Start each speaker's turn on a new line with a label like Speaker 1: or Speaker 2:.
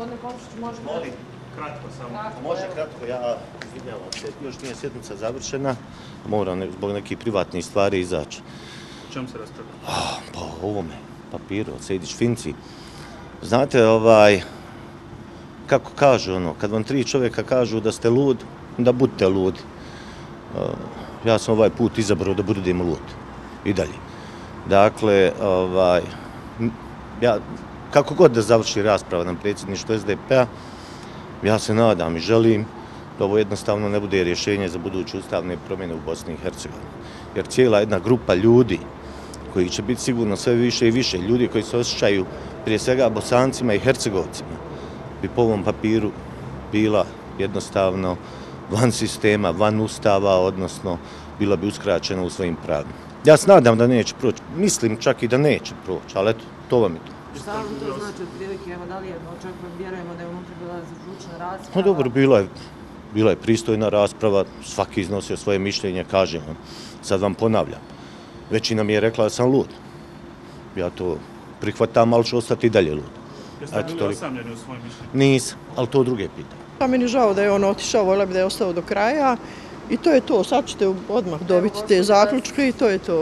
Speaker 1: Gospodine Komšić, može...
Speaker 2: Molim,
Speaker 3: Kratko samo.
Speaker 1: Kratko,
Speaker 2: može
Speaker 1: evo.
Speaker 2: kratko, ja izvinjavam se, još nije sjednica završena, moram ne- zbog nekih privatnih stvari izaći.
Speaker 3: O čemu se raspravlja?
Speaker 2: Pa o ovome, papiru, od Sejdić Finci. Znate, ovaj, kako kažu ono, kad vam tri čovjeka kažu da ste lud, da budite ludi. Uh, ja sam ovaj put izabrao da budem lud. I dalje. Dakle, ovaj, ja, kako god da završi rasprava na predsjedništvu SDP-a, ja se nadam i želim da ovo jednostavno ne bude rješenje za buduće ustavne promjene u Bosni i Hercegovini. Jer cijela jedna grupa ljudi koji će biti sigurno sve više i više, ljudi koji se osjećaju prije svega bosancima i hercegovcima, bi po ovom papiru bila jednostavno van sistema, van ustava, odnosno bila bi uskraćena u svojim pravima. Ja se nadam da neće proći, mislim čak i da neće proći, ali eto, to vam je to.
Speaker 1: Šta vam to znači otprilike, evo da li je, očekujem, vjerujemo da je unutra bila žučna rasprava?
Speaker 2: Pa dobro, bila je, bila je pristojna rasprava, svaki iznosio svoje mišljenje, kažem vam, sad vam ponavljam. Većina mi je rekla da sam lud. Ja to prihvatam, ali ću ostati i dalje lud.
Speaker 3: Jeste bili
Speaker 2: toliko.
Speaker 3: osamljeni u svojim mišljenju?
Speaker 2: Nisam, ali to druge pitanje.
Speaker 4: Pa meni žao da je on otišao, voljela bi da je ostao do kraja i to je to. Sad ćete odmah dobiti te zaključke i to je to.